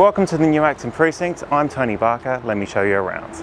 Welcome to the New Acton Precinct. I'm Tony Barker. Let me show you around.